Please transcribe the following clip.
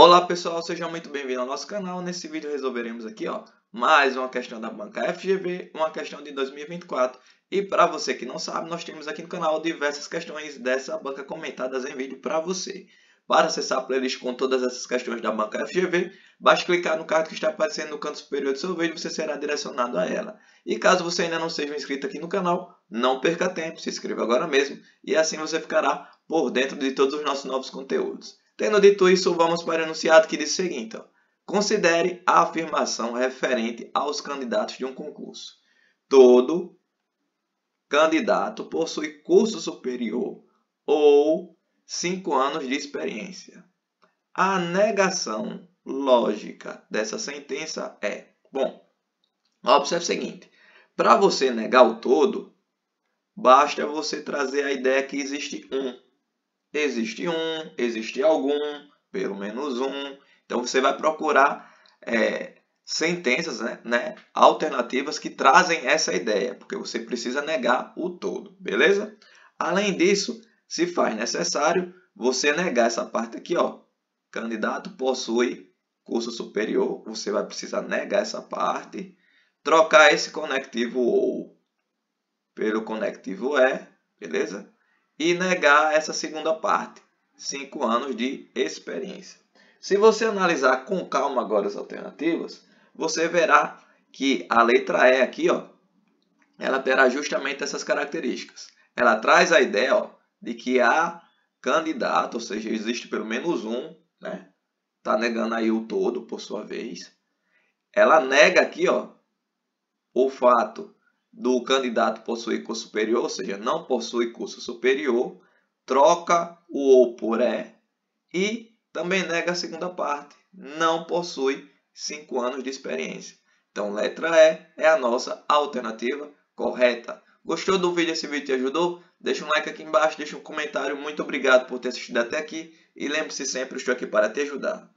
Olá pessoal, sejam muito bem-vindos ao nosso canal. Nesse vídeo resolveremos aqui ó, mais uma questão da banca FGV, uma questão de 2024. E para você que não sabe, nós temos aqui no canal diversas questões dessa banca comentadas em vídeo para você. Para acessar a playlist com todas essas questões da banca FGV, basta clicar no card que está aparecendo no canto superior do seu vídeo e você será direcionado a ela. E caso você ainda não seja inscrito aqui no canal, não perca tempo, se inscreva agora mesmo e assim você ficará por dentro de todos os nossos novos conteúdos. Tendo dito isso, vamos para o enunciado que diz o seguinte. Ó. Considere a afirmação referente aos candidatos de um concurso. Todo candidato possui curso superior ou cinco anos de experiência. A negação lógica dessa sentença é: bom, observe o seguinte: para você negar o todo, basta você trazer a ideia que existe um existe um, existe algum, pelo menos um. Então você vai procurar é, sentenças né, né, alternativas que trazem essa ideia, porque você precisa negar o todo, beleza? Além disso, se faz necessário você negar essa parte aqui, ó. Candidato possui curso superior, você vai precisar negar essa parte, trocar esse conectivo ou pelo conectivo é, beleza? E negar essa segunda parte, 5 anos de experiência. Se você analisar com calma agora as alternativas, você verá que a letra E aqui, ó, ela terá justamente essas características. Ela traz a ideia ó, de que há candidato, ou seja, existe pelo menos um, né? Está negando aí o todo, por sua vez. Ela nega aqui, ó, o fato do candidato possuir curso superior, ou seja, não possui curso superior, troca o ou por é e também nega a segunda parte, não possui 5 anos de experiência. Então, letra E é a nossa alternativa correta. Gostou do vídeo? Esse vídeo te ajudou? Deixa um like aqui embaixo, deixa um comentário. Muito obrigado por ter assistido até aqui e lembre-se sempre, estou aqui para te ajudar.